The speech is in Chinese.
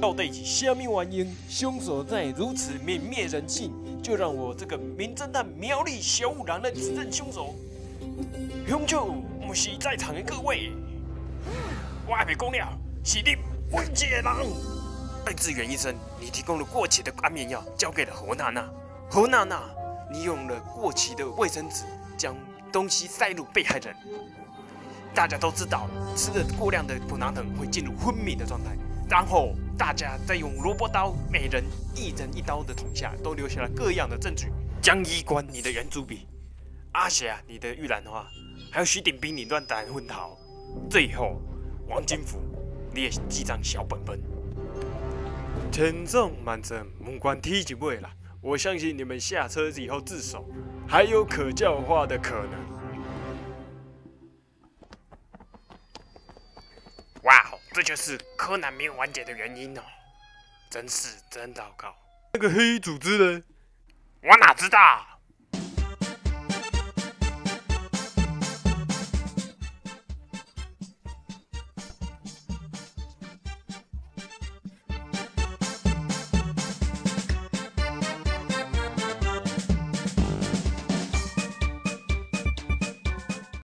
到底是虾米原因，凶手在如此泯灭人性？就让我这个名侦探苗栗小五郎来指认凶手。凶手不是在场的各位，我还没讲了，是你温杰人。爱志远医生，你提供了过期的安眠药，交给了何娜娜。何娜娜，你用了过期的卫生纸，将东西塞入被害人。大家都知道，吃了过量的普拿疼会进入昏迷的状态。然后大家在用萝卜刀，每人一人一刀的捅下，都留下了各样的证据。江一官，你的圆珠笔；阿霞，你的玉兰花；还有徐鼎斌，你乱弹混桃。最后，王金福，你也记张小本本。千重万重，门关踢就尾了。我相信你们下车以后自首，还有可教化的可能。这就是柯南没有完结的原因哦！真是真糟糕。那个黑组织呢？我哪知道？